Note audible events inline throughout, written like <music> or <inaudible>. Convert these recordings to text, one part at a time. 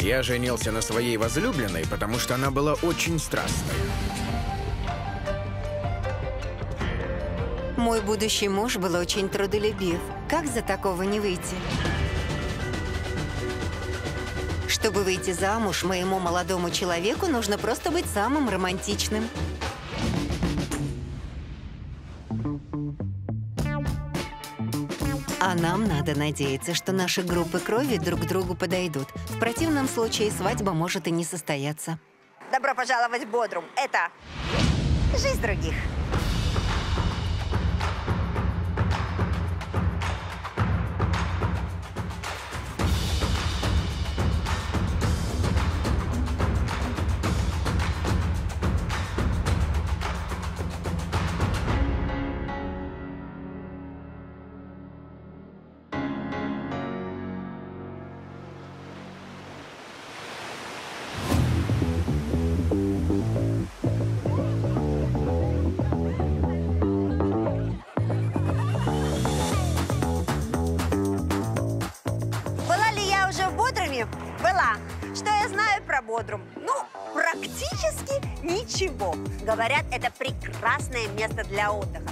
Я женился на своей возлюбленной, потому что она была очень страстной. Мой будущий муж был очень трудолюбив. Как за такого не выйти? Чтобы выйти замуж, моему молодому человеку нужно просто быть самым романтичным. А нам надо надеяться, что наши группы крови друг другу подойдут. В противном случае свадьба может и не состояться. Добро пожаловать в Бодрум. Это жизнь других. Ничего. Говорят, это прекрасное место для отдыха.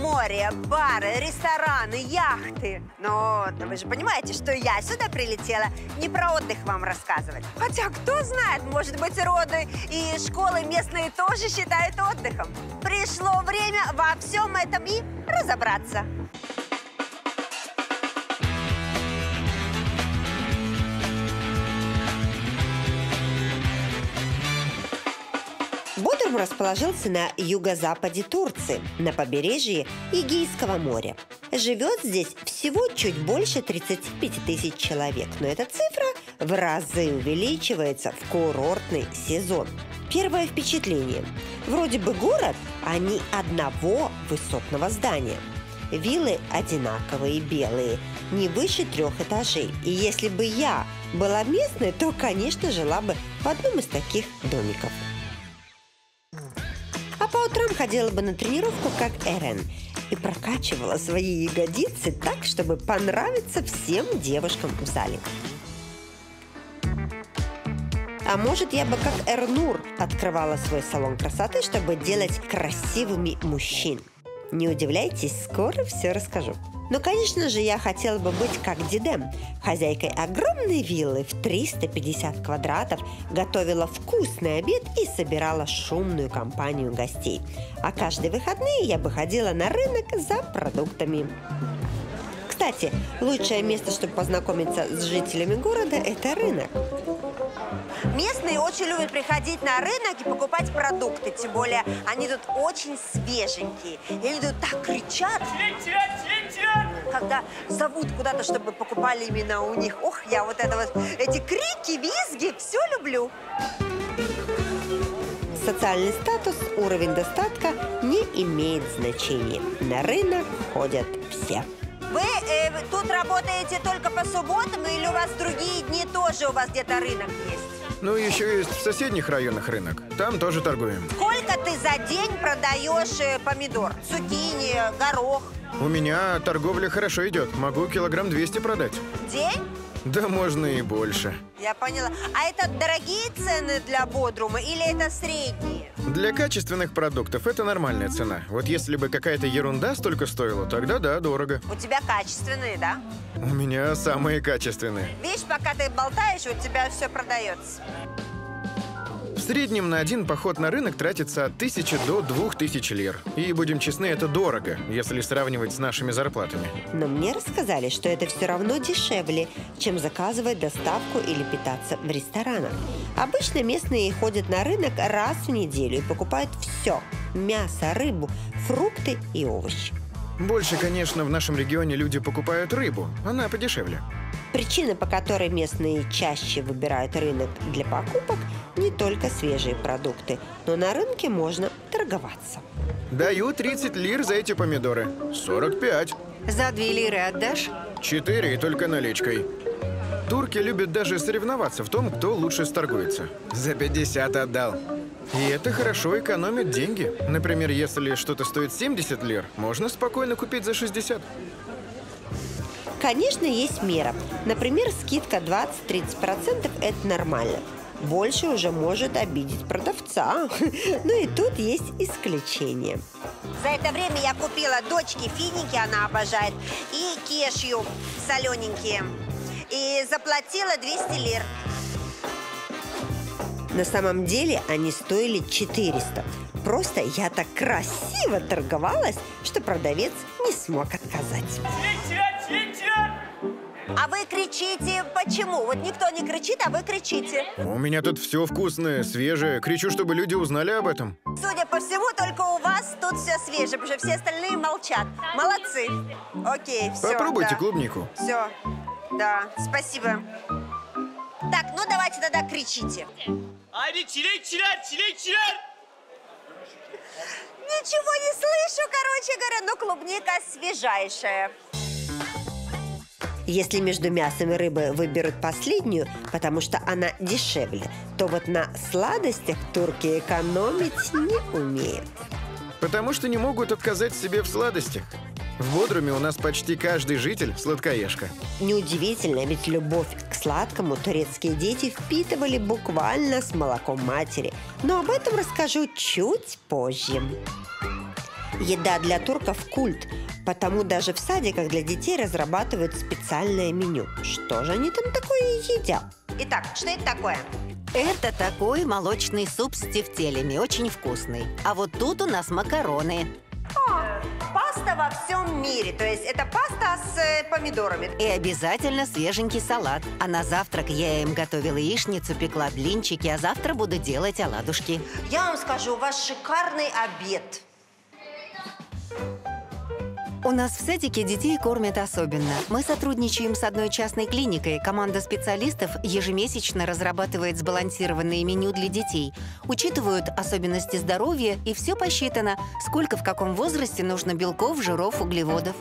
Море, бары, рестораны, яхты. Но вы же понимаете, что я сюда прилетела не про отдых вам рассказывать. Хотя, кто знает, может быть, роды и школы местные тоже считают отдыхом. Пришло время во всем этом и разобраться. Бодрум расположился на юго-западе Турции, на побережье Эгейского моря. Живет здесь всего чуть больше 35 тысяч человек, но эта цифра в разы увеличивается в курортный сезон. Первое впечатление. Вроде бы город, а ни одного высотного здания. Виллы одинаковые, белые, не выше трех этажей. И если бы я была местной, то, конечно, жила бы в одном из таких домиков. А по утрам ходила бы на тренировку, как Эрен, и прокачивала свои ягодицы так, чтобы понравиться всем девушкам в зале. А может, я бы как Эрнур открывала свой салон красоты, чтобы делать красивыми мужчин. Не удивляйтесь, скоро все расскажу. Но, конечно же, я хотела бы быть как Дидем, хозяйкой огромной виллы в 350 квадратов, готовила вкусный обед и собирала шумную компанию гостей. А каждые выходные я бы ходила на рынок за продуктами. Кстати, лучшее место, чтобы познакомиться с жителями города – это рынок. Местные очень любят приходить на рынок и покупать продукты, тем более они тут очень свеженькие. И люди тут так кричат, когда зовут куда-то, чтобы покупали именно у них. Ох, я вот это вот, эти крики, визги, все люблю. Социальный статус, уровень достатка не имеет значения. На рынок ходят все. Вы э, тут работаете только по субботам или у вас другие дни тоже у вас где-то рынок есть? Ну, еще есть в соседних районах рынок. Там тоже торгуем. Сколько ты за день продаешь э, помидор, цукини, горох? У меня торговля хорошо идет. Могу килограмм 200 продать. День? Да можно и больше. Я поняла. А это дорогие цены для Бодрума или это средние? Для качественных продуктов это нормальная цена. Вот если бы какая-то ерунда столько стоила, тогда да, дорого. У тебя качественные, да? У меня самые качественные. Видишь, пока ты болтаешь, у тебя все продается. Среднем на один поход на рынок тратится от 1000 до 2000 лир. И, будем честны, это дорого, если сравнивать с нашими зарплатами. Но мне рассказали, что это все равно дешевле, чем заказывать доставку или питаться в ресторанах. Обычно местные ходят на рынок раз в неделю и покупают все – мясо, рыбу, фрукты и овощи. Больше, конечно, в нашем регионе люди покупают рыбу. Она подешевле. Причина, по которой местные чаще выбирают рынок для покупок, не только свежие продукты, но на рынке можно торговаться. Даю 30 лир за эти помидоры. 45. За две лиры отдашь? 4 и только наличкой. Турки любят даже соревноваться в том, кто лучше сторгуется. За 50 отдал. И это хорошо экономит деньги. Например, если что-то стоит 70 лир, можно спокойно купить за 60. Конечно, есть мера. Например, скидка 20-30% – это нормально. Больше уже может обидеть продавца. <laughs> Ну и тут есть исключение. За это время я купила дочке финики, она обожает, и кешью солененькие. И заплатила 200 лир. На самом деле они стоили 400. Просто я так красиво торговалась, что продавец не смог отказать. А вы кричите почему? Вот никто не кричит, а вы кричите. У меня тут все вкусное, свежее. Кричу, чтобы люди узнали об этом. Судя по всему, только у вас тут все свежее, потому что все остальные молчат. Молодцы. Окей, все. Попробуйте да. клубнику. Все. Да, спасибо. Так, ну давайте тогда кричите. Haydi çilek çiler, çilek çiler. Ничего не слышу, короче говоря, но клубника свежайшая. Если между мясом и рыбой выберут последнюю, потому что она дешевле, то вот на сладостях турки экономить не умеют. Потому что не могут отказать себе в сладостях. В Бодруме у нас почти каждый житель сладкоежка. Неудивительно, ведь любовь к сладкому турецкие дети впитывали буквально с молоком матери. Но об этом расскажу чуть позже. Еда для турков – культ, потому даже в садиках для детей разрабатывают специальное меню. Что же они там такое едят? Итак, что это такое? Это такой молочный суп с тефтелями, очень вкусный. А вот тут у нас макароны. Паста во всем мире. То есть это паста с э, помидорами. И обязательно свеженький салат. А на завтрак я им готовила яичницу, пекла блинчики, а завтра буду делать оладушки. Я вам скажу, у вас шикарный обед. У нас в садике детей кормят особенно. Мы сотрудничаем с одной частной клиникой. Команда специалистов ежемесячно разрабатывает сбалансированное меню для детей. Учитывают особенности здоровья, и все посчитано, сколько в каком возрасте нужно белков, жиров, углеводов.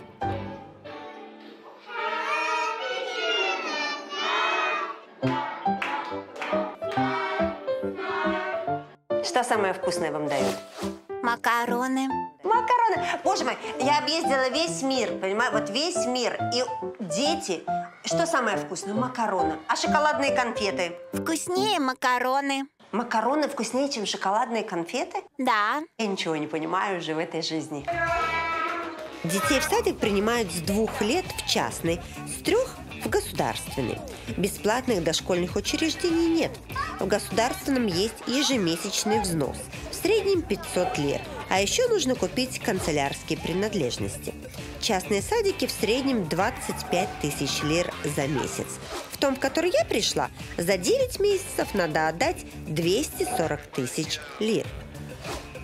Что самое вкусное вам дают? Макароны. Макароны. Боже мой, я объездила весь мир, понимаю, вот весь мир. И дети, что самое вкусное? Макароны. А шоколадные конфеты? Вкуснее макароны. Макароны вкуснее, чем шоколадные конфеты? Да. Я ничего не понимаю уже в этой жизни. Детей в садик принимают с двух лет в частный, с трех в государственный. Бесплатных дошкольных учреждений нет. В государственном есть ежемесячный взнос. Среднем 500 лир. А еще нужно купить канцелярские принадлежности. Частные садики в среднем 25 тысяч лир за месяц. В том, в который я пришла, за 9 месяцев надо отдать 240 тысяч лир.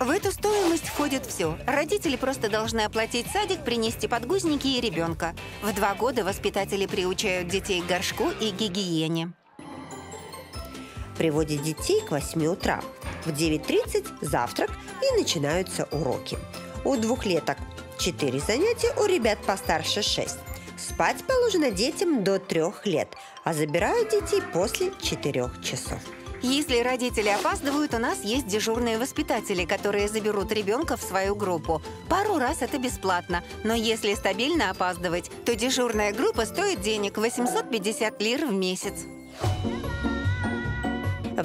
В эту стоимость входит все. Родители просто должны оплатить садик, принести подгузники и ребенка. В два года воспитатели приучают детей к горшку и гигиене. Приводят детей к 8 утра. В 9.30 завтрак и начинаются уроки. У двухлеток 4 занятия, у ребят постарше 6. Спать положено детям до 3 лет, а забирают детей после 4 часов. Если родители опаздывают, у нас есть дежурные воспитатели, которые заберут ребенка в свою группу. Пару раз это бесплатно, но если стабильно опаздывать, то дежурная группа стоит денег 850 лир в месяц.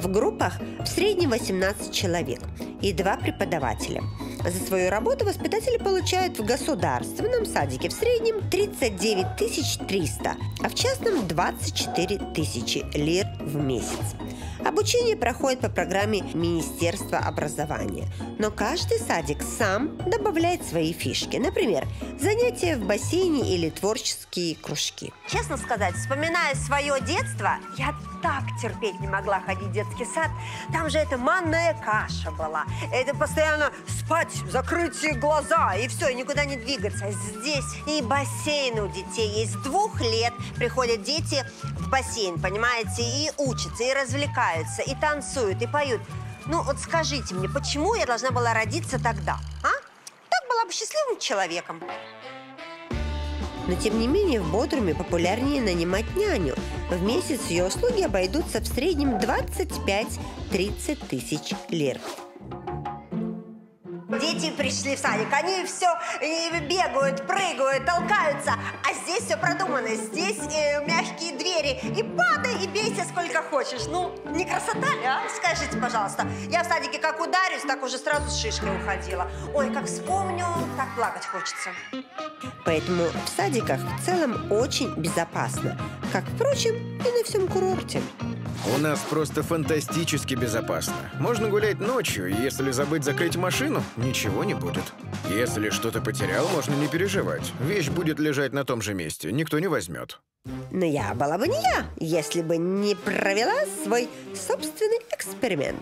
В группах в среднем 18 человек и два преподавателя. За свою работу воспитатели получают в государственном садике в среднем 39 300, а в частном 24 тысячи лир в месяц. Обучение проходит по программе Министерства образования, но каждый садик сам добавляет свои фишки. Например, занятия в бассейне или творческие кружки. Честно сказать, вспоминая свое детство, я так терпеть не могла ходить в детский сад. Там же это манная каша была. Это постоянно спать, закрыть глаза, и все, и никуда не двигаться. Здесь и бассейн у детей есть. С двух лет приходят дети в бассейн, понимаете, и учатся, и развлекаются, и танцуют, и поют. Ну вот скажите мне, почему я должна была родиться тогда, а? Так была бы счастливым человеком. Но тем не менее в Бодруме популярнее нанимать няню. В месяц ее услуги обойдутся в среднем 25-30 тысяч лир. Дети пришли в садик, они все бегают, прыгают, толкаются, а здесь все продумано. Здесь э, мягкие двери, и падай, и бейся сколько хочешь. Ну, не красота ли, а? Скажите, пожалуйста. Я в садике как ударюсь, так уже сразу с шишкой уходила. Ой, как вспомню, так плакать хочется. Поэтому в садиках в целом очень безопасно, как, впрочем, и на всем курорте. У нас просто фантастически безопасно. Можно гулять ночью, и если забыть закрыть машину, ничего не будет. Если что-то потерял, можно не переживать. Вещь будет лежать на том же месте, никто не возьмет. Но я была бы не я, если бы не провела свой собственный эксперимент.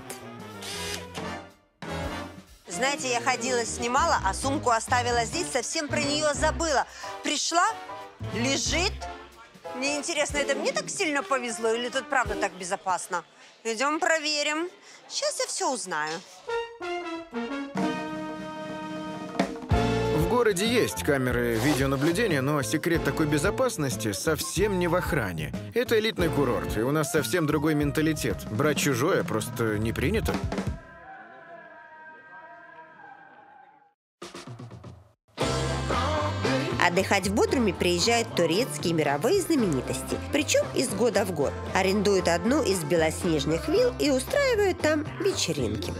Знаете, я ходила, снимала, а сумку оставила здесь, совсем про нее забыла. Пришла, лежит. Мне интересно, это мне так сильно повезло или тут правда так безопасно? Идем проверим. Сейчас я все узнаю. В городе есть камеры видеонаблюдения, но секрет такой безопасности совсем не в охране. Это элитный курорт, и у нас совсем другой менталитет. Брать чужое просто не принято. Отдыхать в Бодруме приезжают турецкие мировые знаменитости, причем из года в год. Арендуют одну из белоснежных вилл и устраивают там вечеринки.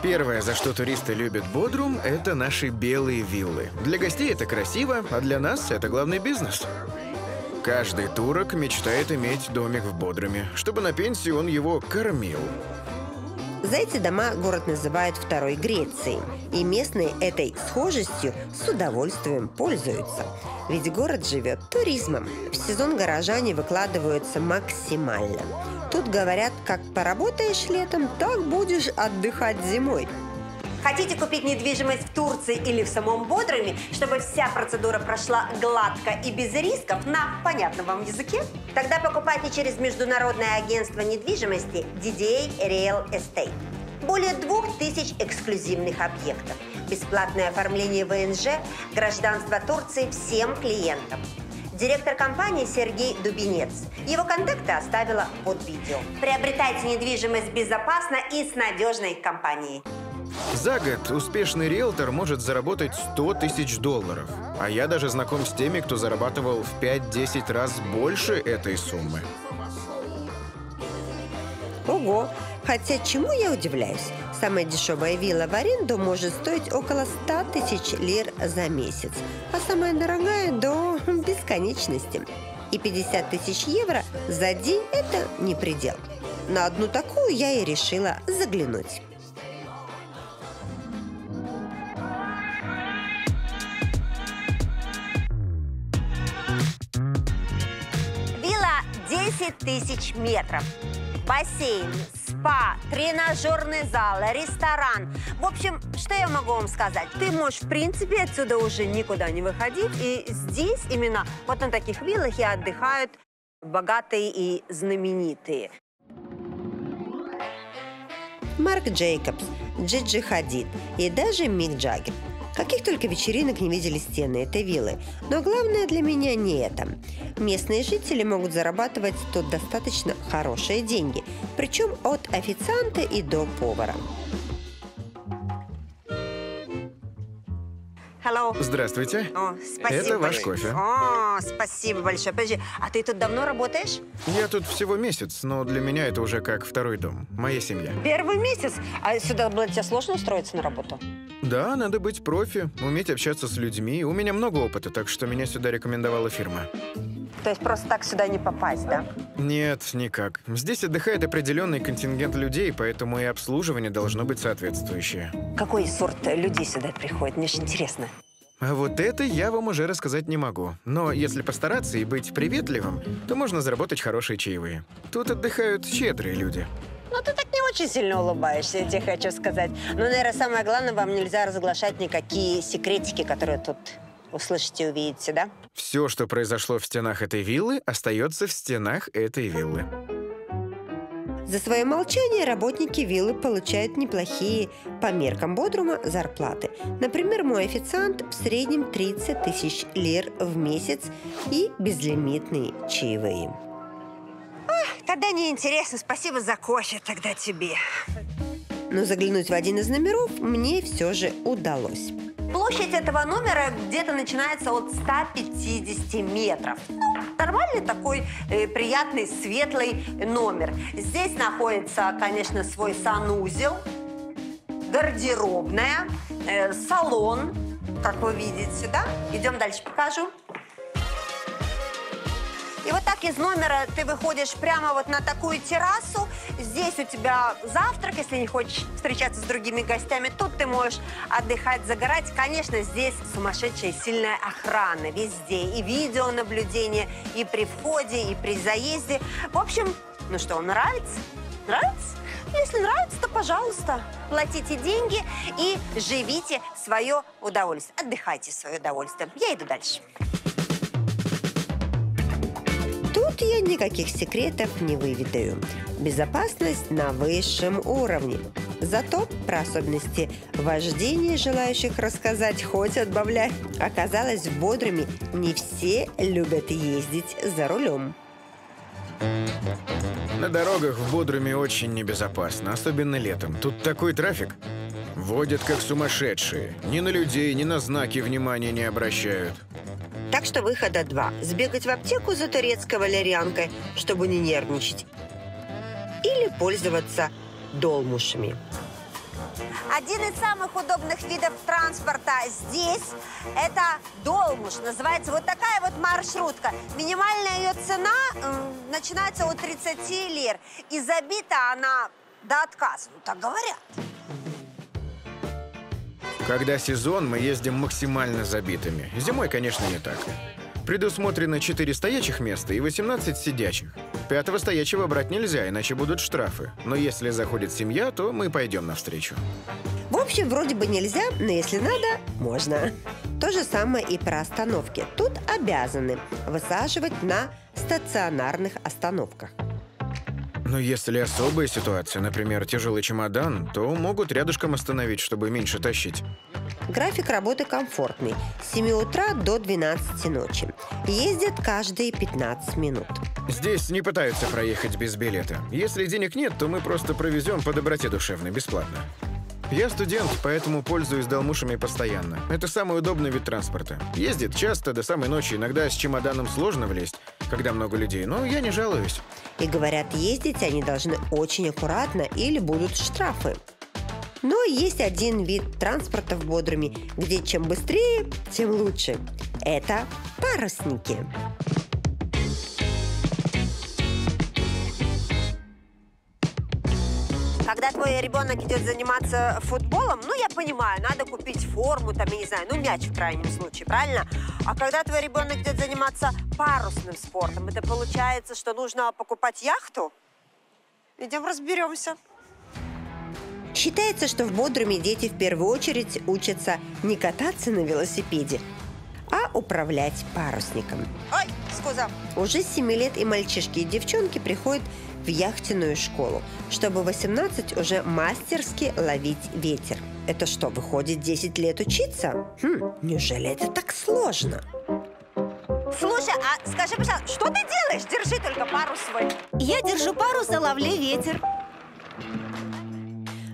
Первое, за что туристы любят Бодрум, это наши белые виллы. Для гостей это красиво, а для нас это главный бизнес. Каждый турок мечтает иметь домик в Бодруме, чтобы на пенсии он его кормил. За эти дома город называют второй Грецией, и местные этой схожестью с удовольствием пользуются. Ведь город живет туризмом. В сезон горожане выкладываются максимально. Тут говорят, как поработаешь летом, так будешь отдыхать зимой. Хотите купить недвижимость в Турции или в самом Бодруме, чтобы вся процедура прошла гладко и без рисков на понятном вам языке? Тогда покупайте через Международное агентство недвижимости DDA Real Estate. Более двух тысяч эксклюзивных объектов. Бесплатное оформление ВНЖ, гражданство Турции всем клиентам. Директор компании Сергей Дубинец. Его контакты оставила под видео. Приобретайте недвижимость безопасно и с надежной компанией. За год успешный риэлтор может заработать 100 тысяч долларов. А я даже знаком с теми, кто зарабатывал в 5-10 раз больше этой суммы. Ого! Хотя чему я удивляюсь? Самая дешевая вилла в аренду может стоить около 100 тысяч лир за месяц, а самая дорогая – до бесконечности. И 50 тысяч евро за день – это не предел. На одну такую я и решила заглянуть. 10 тысяч метров. Бассейн, спа, тренажерный зал, ресторан. В общем, что я могу вам сказать? Ты можешь, в принципе, отсюда уже никуда не выходить. И здесь именно вот на таких виллах и отдыхают богатые и знаменитые. Марк Джейкобс, Джиджи Хадид и даже Мик Джаггер. Каких только вечеринок не видели стены этой виллы. Но главное для меня не это. Местные жители могут зарабатывать тут достаточно хорошие деньги. Причем от официанта и до повара. Hello. Здравствуйте. О, спасибо. Это ваш кофе. О, спасибо большое. Подожди, а ты тут давно работаешь? Я тут всего месяц, но для меня это уже как второй дом. Моя семья. Первый месяц. А сюда было тебе сложно устроиться на работу? Да, надо быть профи, уметь общаться с людьми. У меня много опыта, так что меня сюда рекомендовала фирма. То есть просто так сюда не попасть, да? Нет, никак. Здесь отдыхает определенный контингент людей, поэтому и обслуживание должно быть соответствующее. Какой сорт людей сюда приходит? Мне же интересно. А вот это я вам уже рассказать не могу. Но если постараться и быть приветливым, то можно заработать хорошие чаевые. Тут отдыхают щедрые люди. Ну, ты так не очень сильно улыбаешься, я тебе хочу сказать. Но, наверное, самое главное, вам нельзя разглашать никакие секретики, которые тут услышите и увидите, да? Все, что произошло в стенах этой виллы, остается в стенах этой виллы. За свое молчание работники виллы получают неплохие по меркам Бодрума зарплаты. Например, мой официант в среднем 30 тысяч лир в месяц и безлимитные чаевые. Тогда неинтересно. Спасибо за кофе тогда тебе. но заглянуть в один из номеров мне все же удалось. Площадь этого номера где-то начинается от 150 метров. Ну, нормальный такой э, приятный светлый номер. Здесь находится, конечно, свой санузел, гардеробная, э, салон, как вы видите, да? Идем дальше, покажу. И вот так из номера ты выходишь прямо вот на такую террасу. Здесь у тебя завтрак, если не хочешь встречаться с другими гостями. Тут ты можешь отдыхать, загорать. Конечно, здесь сумасшедшая сильная охрана везде. И видеонаблюдение, и при входе, и при заезде. В общем, ну что, нравится? Нравится? Если нравится, то, пожалуйста, платите деньги и живите свое удовольствие. Отдыхайте свое удовольствие. Я иду дальше. Тут я никаких секретов не выведаю. Безопасность на высшем уровне. Зато про особенности вождения желающих рассказать хоть отбавляй. Оказалось, в Бодруме не все любят ездить за рулем. На дорогах в Бодруме очень небезопасно, особенно летом. Тут такой трафик. Водят как сумасшедшие. Ни на людей, ни на знаки внимания не обращают. Так что выхода два. Сбегать в аптеку за турецкой валерьянкой, чтобы не нервничать. Или пользоваться долмушами. Один из самых удобных видов транспорта здесь – это долмуш. Называется вот такая вот маршрутка. Минимальная ее цена м, начинается от 30 лир. И забита она до отказа. Ну, так говорят. Когда сезон, мы ездим максимально забитыми. Зимой, конечно, не так. Предусмотрено 4 стоячих места и 18 сидячих. Пятого стоячего брать нельзя, иначе будут штрафы. Но если заходит семья, то мы пойдем навстречу. В общем, вроде бы нельзя, но если надо, можно. То же самое и про остановки. Тут обязаны высаживать на стационарных остановках. Но если особая ситуация, например, тяжелый чемодан, то могут рядышком остановить, чтобы меньше тащить. График работы комфортный. С 7 утра до 12 ночи. Ездят каждые 15 минут. Здесь не пытаются проехать без билета. Если денег нет, то мы просто провезем по доброте душевной, бесплатно. Я студент, поэтому пользуюсь долмушами постоянно. Это самый удобный вид транспорта. Ездит часто, до самой ночи. Иногда с чемоданом сложно влезть, когда много людей, но я не жалуюсь. И говорят, ездить они должны очень аккуратно или будут штрафы. Но есть один вид транспорта в Бодруме, где чем быстрее, тем лучше. Это парусники. Когда твой ребенок идет заниматься футболом, ну, я понимаю, надо купить форму, там, я не знаю, ну, мяч в крайнем случае, правильно? А когда твой ребенок идет заниматься парусным спортом, это получается, что нужно покупать яхту? Идем разберемся. Считается, что в Бодруме дети в первую очередь учатся не кататься на велосипеде, а управлять парусником. Ой, скуза. Уже с 7 лет и мальчишки, и девчонки приходят в яхтенную школу, чтобы в 18 уже мастерски ловить ветер. Это что, выходит 10 лет учиться? Хм, неужели это так сложно? Слушай, а скажи, пожалуйста, что ты делаешь? Держи только парус свой. Я держу парус, а ловлю ветер.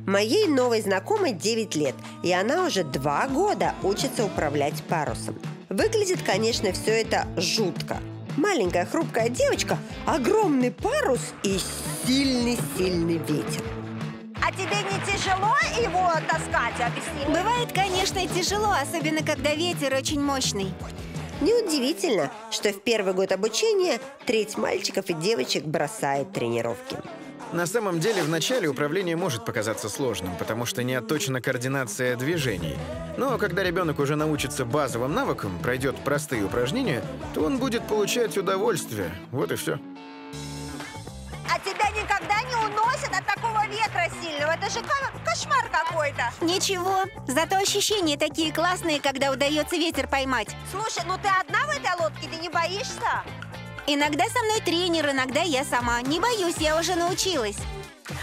Моей новой знакомой 9 лет, и она уже два года учится управлять парусом. Выглядит, конечно, все это жутко. Маленькая хрупкая девочка, огромный парус и сильный-сильный ветер. А тебе не тяжело его таскать, объясни? Бывает, конечно, тяжело, особенно когда ветер очень мощный. Неудивительно, что в первый год обучения треть мальчиков и девочек бросает тренировки. На самом деле, в начале управление может показаться сложным, потому что не отточена координация движений. Но когда ребенок уже научится базовым навыкам, пройдет простые упражнения, то он будет получать удовольствие. Вот и все. А тебя никогда не уносит от такого ветра сильного? Это же кошмар какой-то. Ничего, зато ощущения такие классные, когда удается ветер поймать. Слушай, ну ты одна в этой лодке, ты не боишься? Иногда со мной тренер, иногда я сама. Не боюсь, я уже научилась.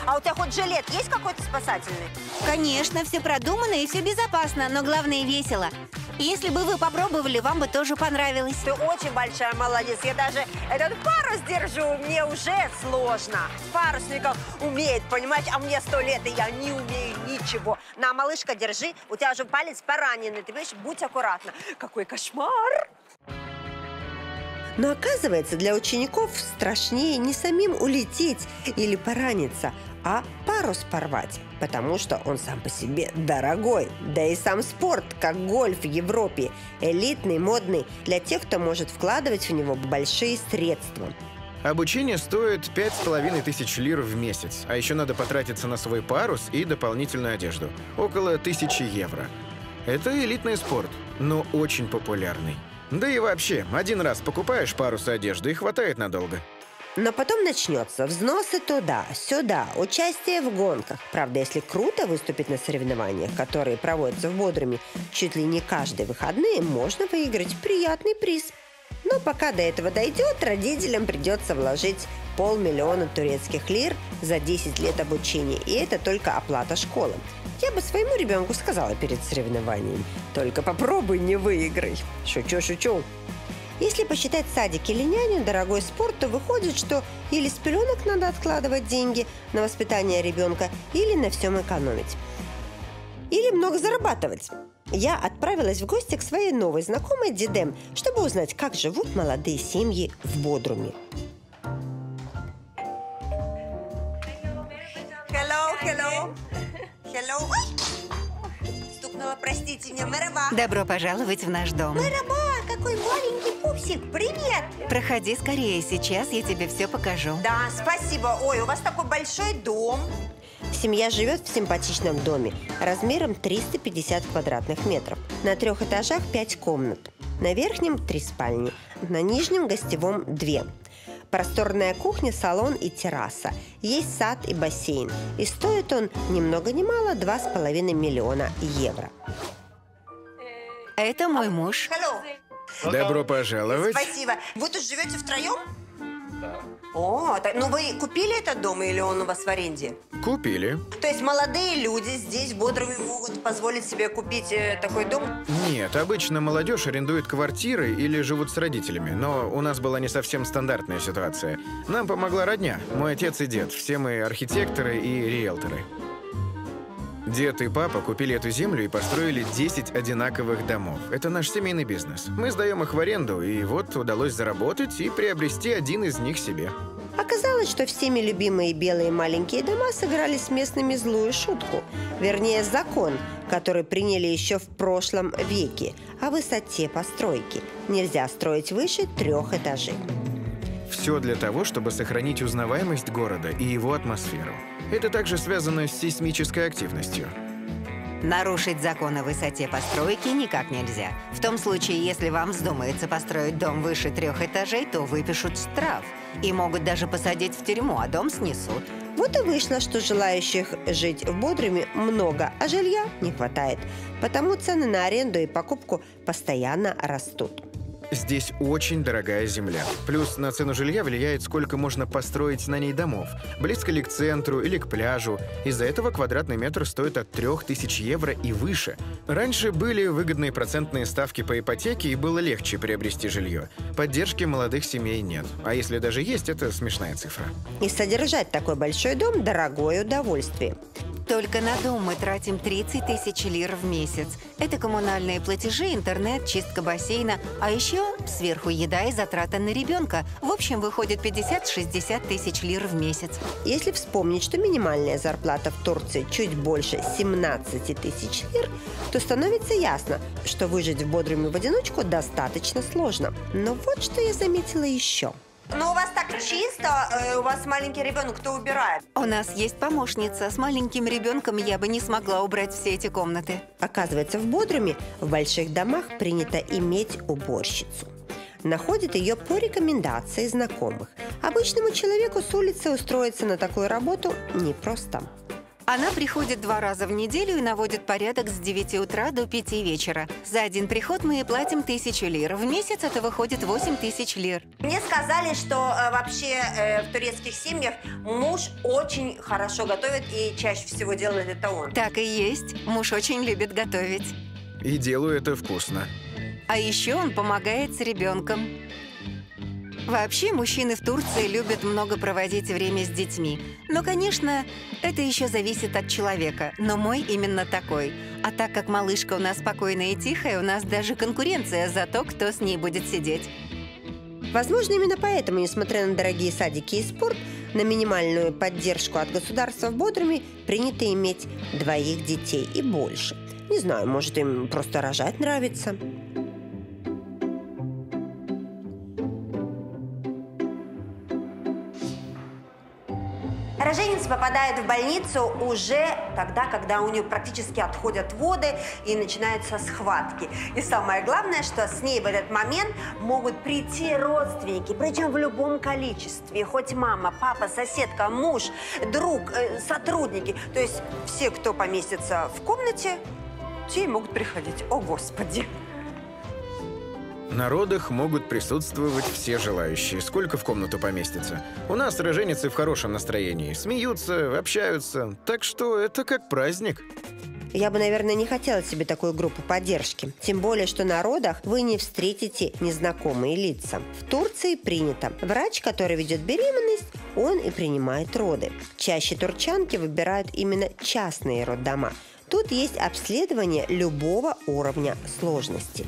А у тебя хоть жилет есть какой-то спасательный? Конечно, все продумано и все безопасно, но главное весело. Если бы вы попробовали, вам бы тоже понравилось. Ты очень большая молодец. Я даже этот парус держу, мне уже сложно. Парусников умеет, понимаете, а мне сто лет, и я не умею ничего. На, малышка, держи, у тебя уже палец пораненный, ты видишь, будь аккуратна. Какой кошмар! Но оказывается, для учеников страшнее не самим улететь или пораниться, а парус порвать, потому что он сам по себе дорогой. Да и сам спорт, как гольф в Европе, элитный, модный, для тех, кто может вкладывать в него большие средства. Обучение стоит пять с половиной тысяч лир в месяц, а еще надо потратиться на свой парус и дополнительную одежду. Около тысячи евро. Это элитный спорт, но очень популярный. Да и вообще, один раз покупаешь парус и одежду и хватает надолго. Но потом начнется взносы туда, сюда, участие в гонках. Правда, если круто выступить на соревнованиях, которые проводятся в Бодруме чуть ли не каждые выходные, можно выиграть приятный приз. Но пока до этого дойдет, родителям придется вложить полмиллиона турецких лир за 10 лет обучения. И это только оплата школы. Я бы своему ребенку сказала перед соревнованием. Только попробуй не выиграй. Шучу, шучу. Если посчитать садик или няню дорогой спорт, то выходит, что или с пеленок надо откладывать деньги на воспитание ребенка, или на всем экономить. Или много зарабатывать. Я отправилась в гости к своей новой знакомой Дидем, чтобы узнать, как живут молодые семьи в Бодруме. Hello, hello. Hello. Ой! Стукнула, простите меня, Мераба. Добро пожаловать в наш дом. Мераба, какой маленький пупсик. Привет. Проходи скорее, сейчас я тебе все покажу. Да, спасибо. Ой, у вас такой большой дом. Семья живет в симпатичном доме размером 350 квадратных метров. На трех этажах 5 комнат. На верхнем три спальни, на нижнем гостевом две. Просторная кухня, салон и терраса. Есть сад и бассейн. И стоит он ни много ни мало 2,5 миллиона евро. Это мой муж. Hello. Добро пожаловать. Спасибо. Вы тут живете втроем? О, так, ну вы купили этот дом или он у вас в аренде? Купили. То есть молодые люди здесь в Бодрове могут позволить себе купить э, такой дом? Нет, обычно молодежь арендует квартиры или живут с родителями, но у нас была не совсем стандартная ситуация. Нам помогла родня, мой отец и дед, все мы архитекторы и риэлторы. Дед и папа купили эту землю и построили 10 одинаковых домов. Это наш семейный бизнес. Мы сдаем их в аренду, и вот удалось заработать и приобрести один из них себе. Оказалось, что всеми любимые белые маленькие дома сыграли с местными злую шутку. Вернее, закон, который приняли еще в прошлом веке о высоте постройки. Нельзя строить выше трех этажей. Все для того, чтобы сохранить узнаваемость города и его атмосферу. Это также связано с сейсмической активностью. Нарушить закон о высоте постройки никак нельзя. В том случае, если вам вздумается построить дом выше трех этажей, то выпишут штраф. И могут даже посадить в тюрьму, а дом снесут. Вот и вышло, что желающих жить в Бодруме много, а жилья не хватает. Потому цены на аренду и покупку постоянно растут. Здесь очень дорогая земля. Плюс на цену жилья влияет, сколько можно построить на ней домов. Близко ли к центру или к пляжу. Из-за этого квадратный метр стоит от 3000 евро и выше. Раньше были выгодные процентные ставки по ипотеке и было легче приобрести жилье. Поддержки молодых семей нет. А если даже есть, это смешная цифра. И содержать такой большой дом – дорогое удовольствие. Только на дом мы тратим 30 тысяч лир в месяц. Это коммунальные платежи, интернет, чистка бассейна, а еще сверху еда и затраты на ребенка. В общем, выходит 50-60 тысяч лир в месяц. Если вспомнить, что минимальная зарплата в Турции чуть больше 17 тысяч лир, то становится ясно, что выжить в Бодруме в одиночку достаточно сложно. Но вот что я заметила еще. Ну, у вас так чисто, э, у вас маленький ребенок, кто убирает? У нас есть помощница. С маленьким ребенком я бы не смогла убрать все эти комнаты. Оказывается, в Бодруме в больших домах принято иметь уборщицу. Находит ее по рекомендации знакомых. Обычному человеку с улицы устроиться на такую работу непросто. Она приходит два раза в неделю и наводит порядок с 9 утра до 5 вечера. За один приход мы ей платим тысячу лир. В месяц это выходит 8 тысяч лир. Мне сказали, что э, вообще э, в турецких семьях муж очень хорошо готовит и чаще всего делает это он. Так и есть. Муж очень любит готовить. И делаю это вкусно. А еще он помогает с ребенком. Вообще, мужчины в Турции любят много проводить время с детьми. Но, конечно, это еще зависит от человека. Но мой именно такой. А так как малышка у нас спокойная и тихая, у нас даже конкуренция за то, кто с ней будет сидеть. Возможно, именно поэтому, несмотря на дорогие садики и спорт, на минимальную поддержку от государства в Бодруме принято иметь двоих детей и больше. Не знаю, может, им просто рожать нравится. Роженец попадает в больницу уже тогда, когда у нее практически отходят воды и начинаются схватки. И самое главное, что с ней в этот момент могут прийти родственники, причем в любом количестве. Хоть мама, папа, соседка, муж, друг, э, сотрудники. То есть все, кто поместится в комнате, те могут приходить. О, Господи! На родах могут присутствовать все желающие, сколько в комнату поместится. У нас роженицы в хорошем настроении, смеются, общаются, так что это как праздник. Я бы, наверное, не хотела себе такую группу поддержки. Тем более, что на родах вы не встретите незнакомые лица. В Турции принято. Врач, который ведет беременность, он и принимает роды. Чаще турчанки выбирают именно частные роддома. Тут есть обследование любого уровня сложности.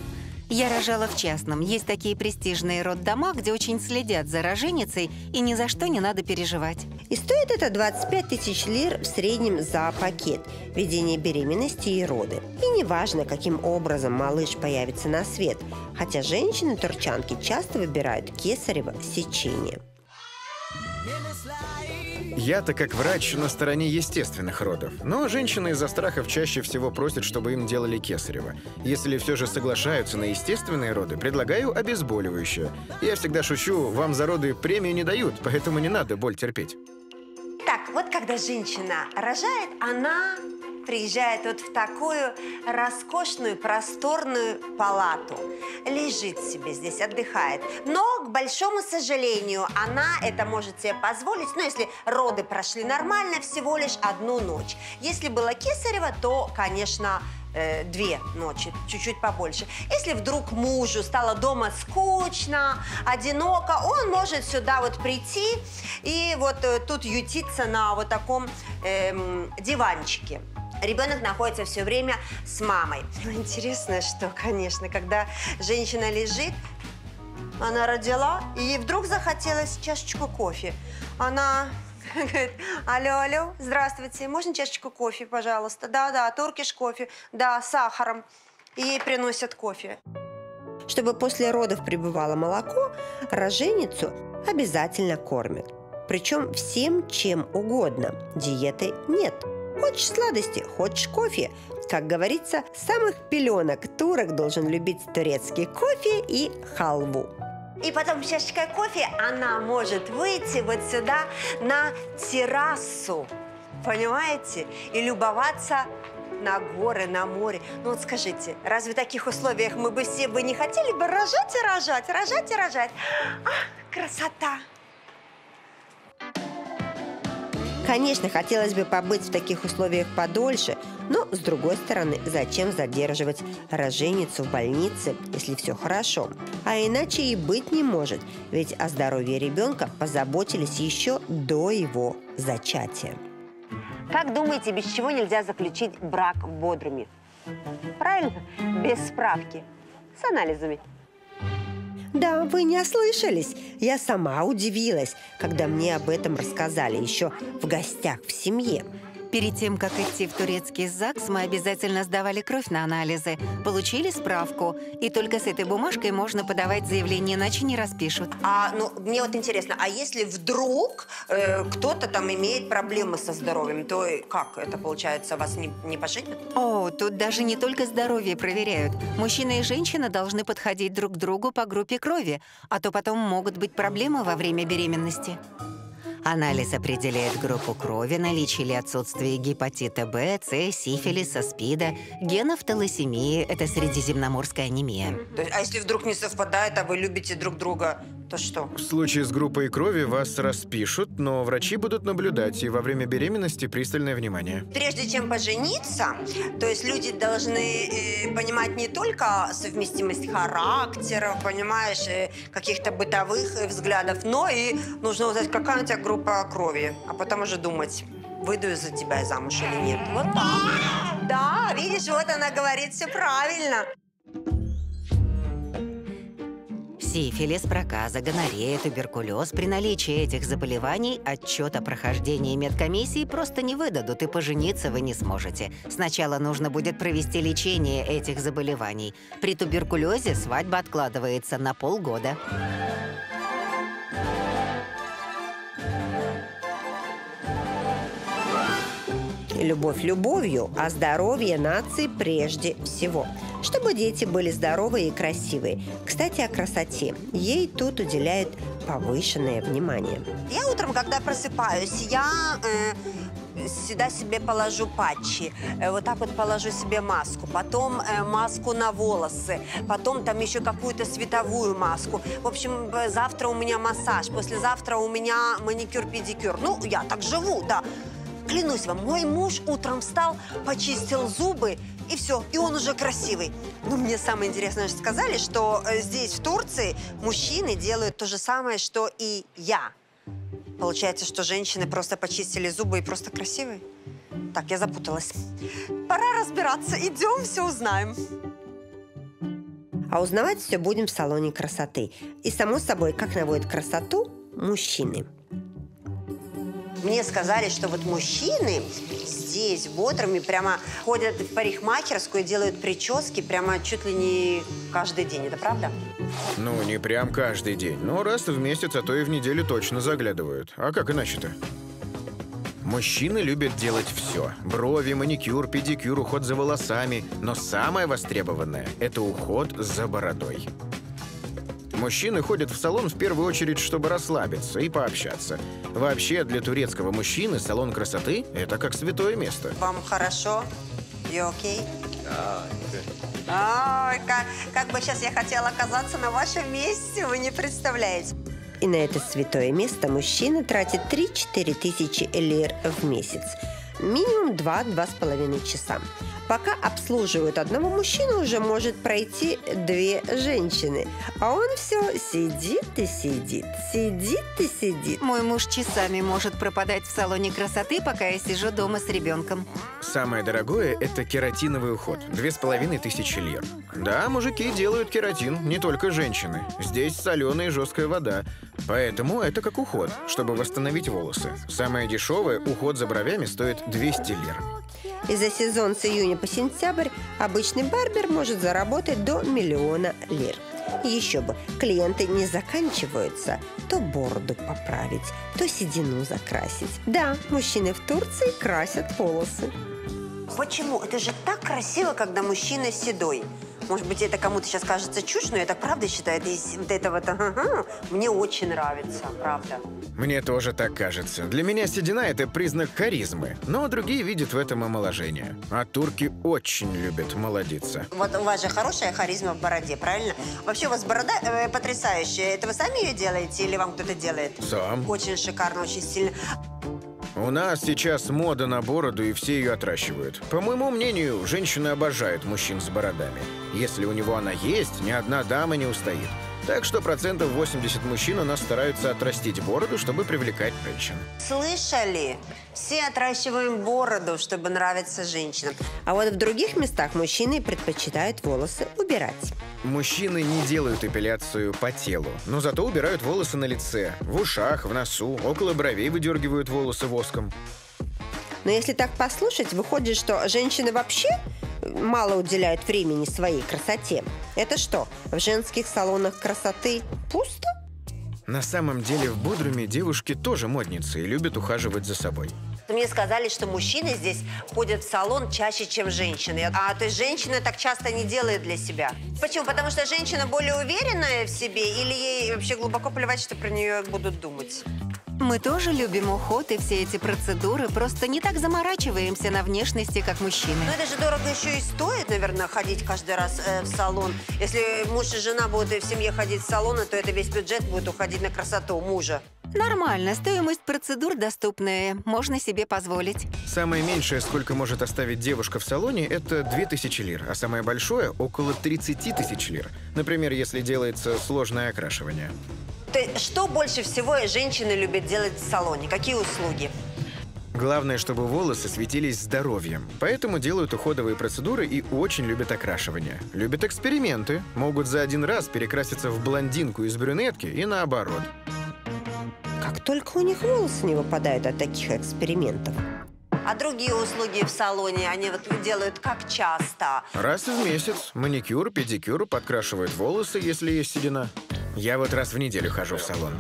Я рожала в частном. Есть такие престижные роддома, где очень следят за роженицей, и ни за что не надо переживать. И стоит это 25 тысяч лир в среднем за пакет ведение беременности и роды. И неважно, каким образом малыш появится на свет, хотя женщины-турчанки часто выбирают кесарево сечение. Я-то как врач на стороне естественных родов, но женщины из-за страхов чаще всего просят, чтобы им делали кесарево. Если все же соглашаются на естественные роды, предлагаю обезболивающее. Я всегда шучу, вам за роды премию не дают, поэтому не надо боль терпеть. Так, вот когда женщина рожает, она приезжает вот в такую роскошную, просторную палату. Лежит себе здесь, отдыхает. Но, к большому сожалению, она это может себе позволить, ну, если роды прошли нормально, всего лишь одну ночь. Если было кесарево, то, конечно, э, две ночи, чуть-чуть побольше. Если вдруг мужу стало дома скучно, одиноко, он может сюда вот прийти и вот э, тут ютиться на вот таком эм, диванчике. Ребенок находится все время с мамой. Ну, интересно, что, конечно, когда женщина лежит, она родила, и ей вдруг захотелось чашечку кофе. Она говорит, алло, алло, здравствуйте, можно чашечку кофе, пожалуйста? Да-да, туркиш кофе, да, с сахаром. И ей приносят кофе. Чтобы после родов прибывало молоко, роженицу обязательно кормят. Причем всем чем угодно. Диеты нет. Хочешь сладости, хочешь кофе. Как говорится, самых пеленок турок должен любить турецкий кофе и халву. И потом чашечкой кофе она может выйти вот сюда на террасу, понимаете? И любоваться на горы, на море. Ну вот скажите, разве в таких условиях мы бы все бы не хотели бы рожать и рожать, рожать и рожать? А, красота! Конечно, хотелось бы побыть в таких условиях подольше, но, с другой стороны, зачем задерживать роженицу в больнице, если все хорошо? А иначе и быть не может, ведь о здоровье ребенка позаботились еще до его зачатия. Как думаете, без чего нельзя заключить брак в Бодруме? Правильно? Без справки. С анализами. Да, вы не ослышались. Я сама удивилась, когда мне об этом рассказали еще в гостях в семье. Перед тем, как идти в турецкий ЗАГС, мы обязательно сдавали кровь на анализы, получили справку, и только с этой бумажкой можно подавать заявление, иначе не распишут. А, ну, мне вот интересно, а если вдруг э, кто-то там имеет проблемы со здоровьем, то как это получается, вас не, не поженят? О, тут даже не только здоровье проверяют. Мужчина и женщина должны подходить друг к другу по группе крови, а то потом могут быть проблемы во время беременности. Анализ определяет группу крови, наличие или отсутствие гепатита Б, С, сифилиса, СПИДа, генов талассемии – это средиземноморская анемия. А если вдруг не совпадает, а вы любите друг друга, То что? В случае с группой крови вас распишут, но врачи будут наблюдать, и во время беременности пристальное внимание. Прежде чем пожениться, то есть люди должны э, понимать не только совместимость характеров, понимаешь, э, каких-то бытовых э, взглядов, но и нужно узнать, какая у тебя группа крови, а потом уже думать, выйду я за тебя замуж или нет. Вот так. Да, видишь, вот она говорит все правильно. Сифилис, проказа, гонорея, туберкулез. При наличии этих заболеваний отчет о прохождении медкомиссии просто не выдадут, и пожениться вы не сможете. Сначала нужно будет провести лечение этих заболеваний. При туберкулезе свадьба откладывается на полгода. Любовь любовью, а здоровье нации прежде всего. Чтобы дети были здоровые и красивые. Кстати, о красоте. Ей тут уделяют повышенное внимание. Я утром, когда просыпаюсь, я э, сюда себе положу патчи, э, вот так вот положу себе маску, потом э, маску на волосы, потом там еще какую-то световую маску. В общем, завтра у меня массаж, послезавтра у меня маникюр-педикюр. Ну, я так живу, да. Клянусь вам, мой муж утром встал, почистил зубы, и все, и он уже красивый. Ну, мне самое интересное, что сказали, что э, здесь, в Турции, мужчины делают то же самое, что и я. Получается, что женщины просто почистили зубы и просто красивые? Так, я запуталась. Пора разбираться. Идем, все узнаем. А узнавать все будем в салоне красоты. И, само собой, как наводят красоту мужчины. Мне сказали, что вот мужчины здесь, в Бодруме, прямо ходят в парикмахерскую, делают прически прямо чуть ли не каждый день. Это правда? Ну, не прям каждый день, но раз в месяц, а то и в неделю точно заглядывают. А как иначе-то? Мужчины любят делать все. Брови, маникюр, педикюр, уход за волосами. Но самое востребованное – это уход за бородой. Мужчины ходят в салон в первую очередь, чтобы расслабиться и пообщаться. Вообще, для турецкого мужчины салон красоты – это как святое место. Вам хорошо? You окей? Ой, как, как бы сейчас я хотела оказаться на вашем месте, вы не представляете. И на это святое место мужчина тратит 3-4 тысячи лир в месяц. Минимум 2-2,5 часа. Пока обслуживают одного мужчину, уже может пройти две женщины. А он все сидит и сидит, сидит и сидит. Мой муж часами может пропадать в салоне красоты, пока я сижу дома с ребенком. Самое дорогое – это кератиновый уход. Две с половиной тысячи лир. Да, мужики делают кератин, не только женщины. Здесь соленая и жесткая вода. Поэтому это как уход, чтобы восстановить волосы. Самое дешевое – уход за бровями стоит 200 лир. И за сезон с июня по сентябрь обычный барбер может заработать до миллиона лир. Еще бы, клиенты не заканчиваются. То бороду поправить, то седину закрасить. Да, мужчины в Турции красят волосы. Почему? Это же так красиво, когда мужчина седой. Может быть, это кому-то сейчас кажется чушь, но я так правда считаю. Это из вот этого вот, ага, мне очень нравится, правда. Мне тоже так кажется. Для меня седина – это признак харизмы, но другие видят в этом омоложение. А турки очень любят молодиться. Вот у вас же хорошая харизма в бороде, правильно? Вообще у вас борода э, потрясающая. Это вы сами ее делаете или вам кто-то делает? Сам. Очень шикарно, очень сильно. У нас сейчас мода на бороду, и все ее отращивают. По моему мнению, женщины обожают мужчин с бородами. Если у него она есть, ни одна дама не устоит. Так что процентов 80 мужчин у нас стараются отрастить бороду, чтобы привлекать женщин. Слышали? Все отращиваем бороду, чтобы нравиться женщинам. А вот в других местах мужчины предпочитают волосы убирать. Мужчины не делают эпиляцию по телу, но зато убирают волосы на лице, в ушах, в носу, около бровей выдергивают волосы воском. Но если так послушать, выходит, что женщины вообще мало уделяют времени своей красоте. Это что, в женских салонах красоты пусто? На самом деле в Бодруме девушки тоже модницы и любят ухаживать за собой. Мне сказали, что мужчины здесь ходят в салон чаще, чем женщины. А то есть женщина так часто не делает для себя. Почему? Потому что женщина более уверенная в себе или ей вообще глубоко плевать, что про нее будут думать? Мы тоже любим уход и все эти процедуры, просто не так заморачиваемся на внешности, как мужчины. Но это же дорого еще и стоит, наверное, ходить каждый раз э, в салон. Если муж и жена будут в семье ходить в салоны, то это весь бюджет будет уходить на красоту мужа. Нормально, стоимость процедур доступная, можно себе позволить. Самое меньшее, сколько может оставить девушка в салоне, это 2000 лир, а самое большое – около 30 тысяч лир. Например, если делается сложное окрашивание. Есть, что больше всего женщины любят делать в салоне? Какие услуги? Главное, чтобы волосы светились здоровьем. Поэтому делают уходовые процедуры и очень любят окрашивание. Любят эксперименты. Могут за один раз перекраситься в блондинку из брюнетки и наоборот. Как только у них волосы не выпадают от таких экспериментов. А другие услуги в салоне, они вот делают как часто? Раз в месяц. Маникюр, педикюр, подкрашивают волосы, если есть седина. Я вот раз в неделю хожу в салон.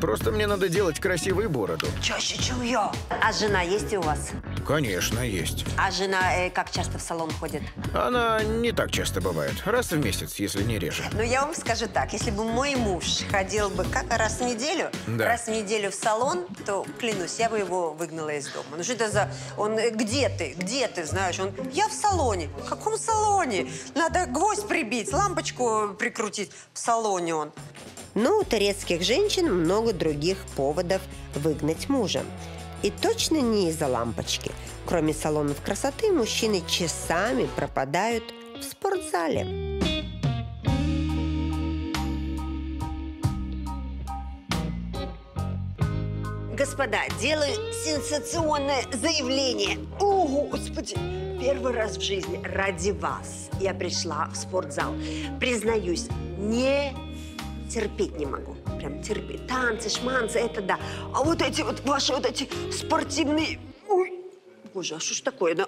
Просто мне надо делать красивую бороду. Чаще, чем я. А жена есть у вас? Конечно, есть. А жена э, как часто в салон ходит? Она не так часто бывает. Раз в месяц, если не реже. Ну, я вам скажу так, если бы мой муж ходил бы как раз в неделю, Да. раз в неделю в салон, то, клянусь, я бы его выгнала из дома. Ну, что это за... Он, э, где ты? Где ты, знаешь? Он, я в салоне. В каком салоне? Надо гвоздь прибить, лампочку прикрутить. В салоне он. Но у турецких женщин много других поводов выгнать мужа. И точно не из-за лампочки. Кроме салонов красоты, мужчины часами пропадают в спортзале. Господа, делаю сенсационное заявление. О, Господи! Первый раз в жизни ради вас я пришла в спортзал. Признаюсь, не терпеть не могу. Прям терпеть. Танцы, шманцы, это да. А вот эти вот ваши вот эти спортивные... Ой, боже, а что ж такое? Да?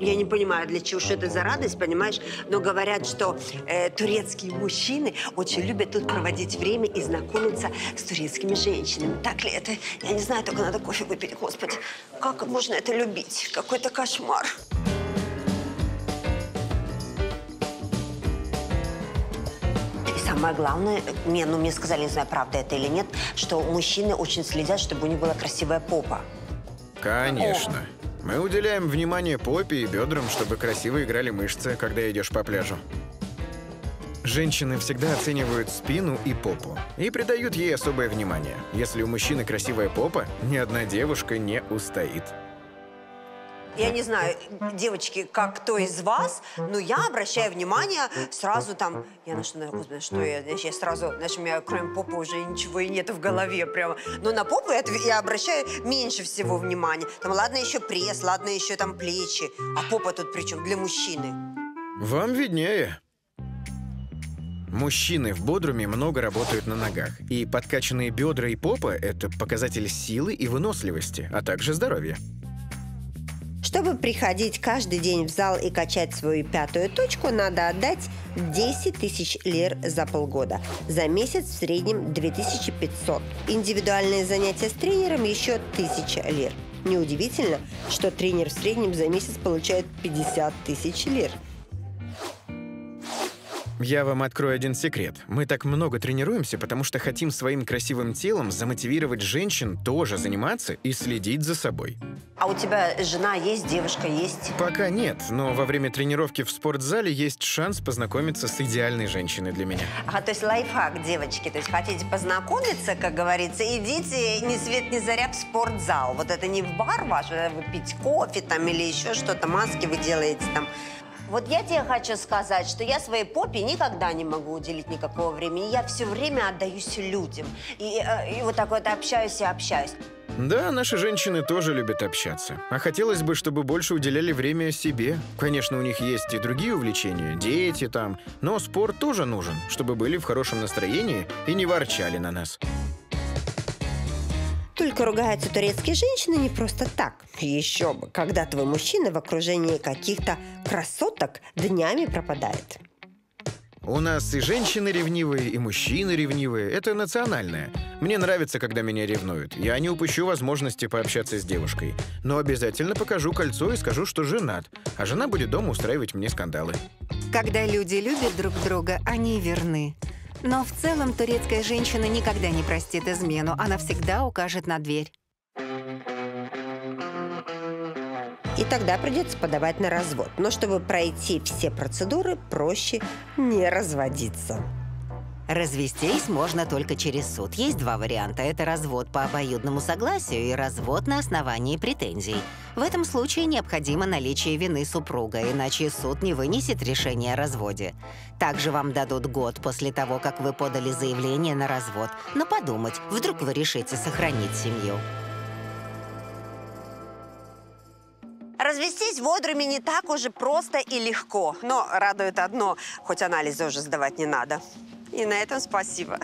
Я не понимаю, для чего, что это за радость, понимаешь? Но говорят, что э, турецкие мужчины очень любят тут проводить время и знакомиться с турецкими женщинами. Так ли это? Я не знаю, только надо кофе выпить. Господи, как можно это любить? Какой-то кошмар. И самое главное, мне, ну, мне сказали, не знаю, правда это или нет, что мужчины очень следят, чтобы у них была красивая попа. Конечно. Мы уделяем внимание попе и бедрам, чтобы красиво играли мышцы, когда идешь по пляжу. Женщины всегда оценивают спину и попу и придают ей особое внимание. Если у мужчины красивая попа, ни одна девушка не устоит. Я не знаю, девочки, как кто из вас, но я обращаю внимание сразу там... Я на что, господи, что я, знаешь, я сразу, знаешь, у меня кроме попы уже ничего и нет в голове прямо. Но на попу я, я обращаю меньше всего внимания. Там, ладно, еще пресс, ладно, еще там плечи. А попа тут при чем? Для мужчины. Вам виднее. Мужчины в бодруме много работают на ногах, и подкачанные бедра и попа – это показатель силы и выносливости, а также здоровья. Чтобы приходить каждый день в зал и качать свою пятую точку, надо отдать 10 тысяч лир за полгода. За месяц в среднем 2500. Индивидуальные занятия с тренером еще 1000 лир. Неудивительно, что тренер в среднем за месяц получает 50 тысяч лир. Я вам открою один секрет. Мы так много тренируемся, потому что хотим своим красивым телом замотивировать женщин тоже заниматься и следить за собой. А у тебя жена есть, девушка есть? Пока нет, но во время тренировки в спортзале есть шанс познакомиться с идеальной женщиной для меня. Ага, то есть лайфхак, девочки. То есть хотите познакомиться, как говорится, идите ни свет ни заря в спортзал. Вот это не в бар ваш, а вы пить кофе там или еще что-то, маски вы делаете там. Вот я тебе хочу сказать, что я своей попе никогда не могу уделить никакого времени. Я все время отдаюсь людям. И, э, и вот так вот общаюсь и общаюсь. Да, наши женщины тоже любят общаться. А хотелось бы, чтобы больше уделяли время себе. Конечно, у них есть и другие увлечения, дети там. Но спорт тоже нужен, чтобы были в хорошем настроении и не ворчали на нас. Только ругаются турецкие женщины не просто так. Еще бы, когда твой мужчина в окружении каких-то красоток днями пропадает. У нас и женщины ревнивые, и мужчины ревнивые. Это национальное. Мне нравится, когда меня ревнуют. Я не упущу возможности пообщаться с девушкой. Но обязательно покажу кольцо и скажу, что женат. А жена будет дома устраивать мне скандалы. Когда люди любят друг друга, они верны. Но в целом турецкая женщина никогда не простит измену, она всегда укажет на дверь. И тогда придется подавать на развод. Но чтобы пройти все процедуры, проще не разводиться. Развестись можно только через суд. Есть два варианта. Это развод по обоюдному согласию и развод на основании претензий. В этом случае необходимо наличие вины супруга, иначе суд не вынесет решение о разводе. Также вам дадут год после того, как вы подали заявление на развод. Но подумать, вдруг вы решите сохранить семью. Развестись в Бодруме не так уже просто и легко. Но радует одно, хоть анализы уже сдавать не надо. И на этом спасибо.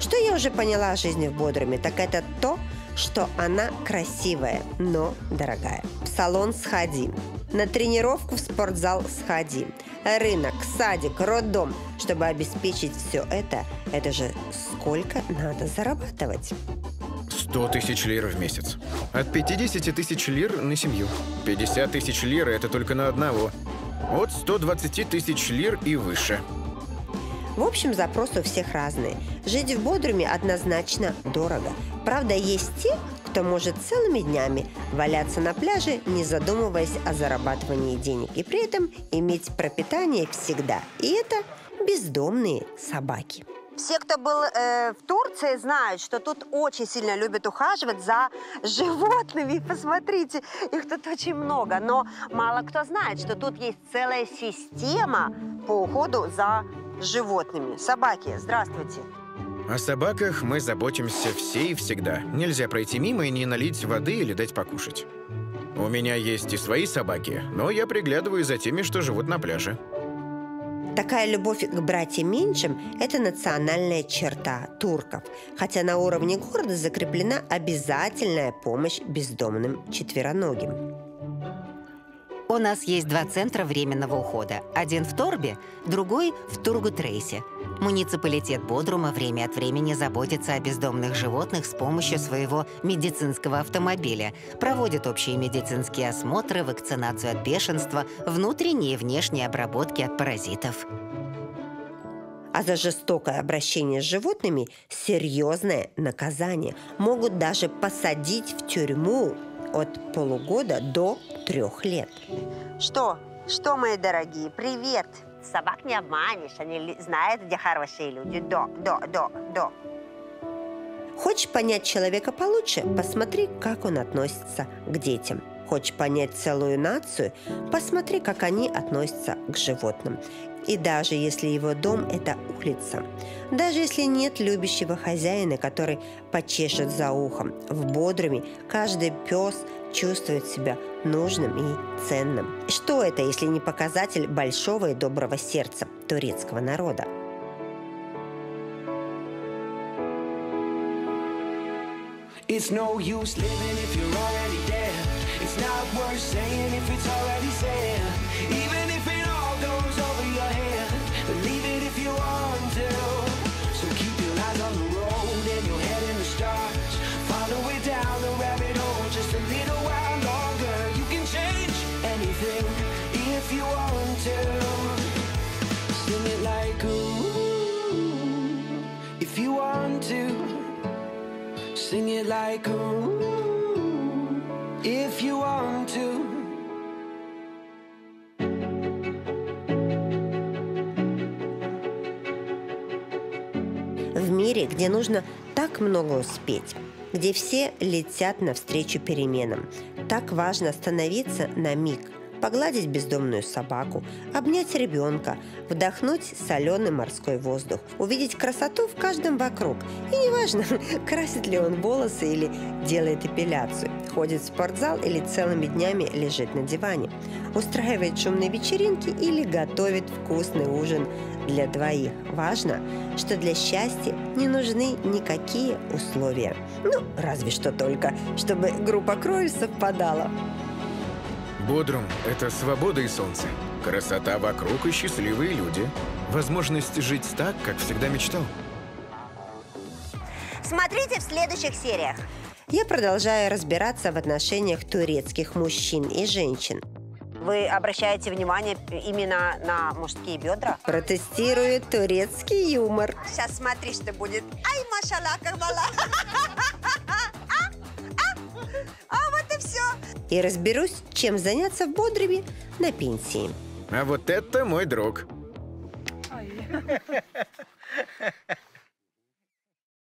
Что я уже поняла о жизни в Бодруме, так это то, что она красивая, но дорогая. В салон сходи, на тренировку в спортзал сходи, рынок, садик, роддом. Чтобы обеспечить все это, это же сколько надо зарабатывать? 100 тысяч лир в месяц. От 50 тысяч лир на семью. 50 тысяч лир – это только на одного. От 120 тысяч лир и выше. В общем, запросы у всех разные. Жить в Бодруме однозначно дорого. Правда, есть те, кто может целыми днями валяться на пляже, не задумываясь о зарабатывании денег, и при этом иметь пропитание всегда. И это бездомные собаки. Все, кто был э, в Турции, знают, что тут очень сильно любят ухаживать за животными. <laughs> Посмотрите, их тут очень много. Но мало кто знает, что тут есть целая система по уходу за животными. Собаки, здравствуйте. О собаках мы заботимся все и всегда. Нельзя пройти мимо и не налить воды или дать покушать. У меня есть и свои собаки, но я приглядываю за теми, что живут на пляже. Такая любовь к братьям меньшим – это национальная черта турков, хотя на уровне города закреплена обязательная помощь бездомным четвероногим. У нас есть два центра временного ухода. Один в Торбе, другой в Тургутрейсе. Муниципалитет Бодрума время от времени заботится о бездомных животных с помощью своего медицинского автомобиля, проводит общие медицинские осмотры, вакцинацию от бешенства, внутренние и внешние обработки от паразитов. А за жестокое обращение с животными серьезное наказание. Могут даже посадить в тюрьму от полугода до трех лет. Что? Что, мои дорогие, привет! Собак не обманешь, они знают, где хорошие люди. Да, да, да, да. Хочешь понять человека получше? Посмотри, как он относится к детям. Хочешь понять целую нацию? Посмотри, как они относятся к животным. И даже если его дом – это улица, даже если нет любящего хозяина, который почешет за ухом, в бодруме каждый пес чувствует себя нужным и ценным. Что это, если не показатель большого и доброго сердца турецкого народа? It's no use living if you're already dead. It's not worth saying if it's already said. Like ooh, if you want to. В мире, где нужно так много успеть, где все летят навстречу переменам, так важно остановиться на миг – погладить бездомную собаку, обнять ребенка, вдохнуть соленый морской воздух, увидеть красоту в каждом вокруг. И неважно, <laughs> красит ли он волосы или делает эпиляцию, ходит в спортзал или целыми днями лежит на диване, устраивает шумные вечеринки или готовит вкусный ужин для двоих. Важно, что для счастья не нужны никакие условия. Ну, разве что только, чтобы группа крови совпадала. Бодрум – это свобода и солнце. Красота вокруг и счастливые люди. Возможность жить так, как всегда мечтал. Смотрите в следующих сериях. Я продолжаю разбираться в отношениях турецких мужчин и женщин. Вы обращаете внимание именно на мужские бедра? Протестирует турецкий юмор. Сейчас смотри, что будет. Ай, машалла, карбала. <laughs> И разберусь, чем заняться в Бодруме на пенсии. А вот это мой друг. <laughs>